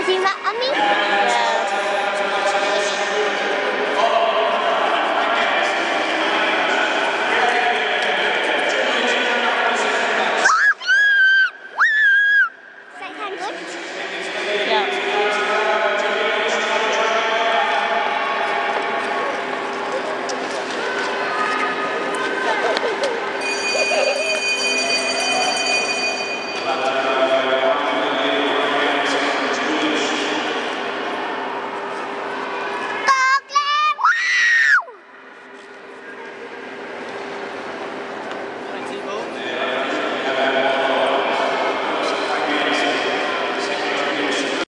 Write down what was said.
Have you met mommy.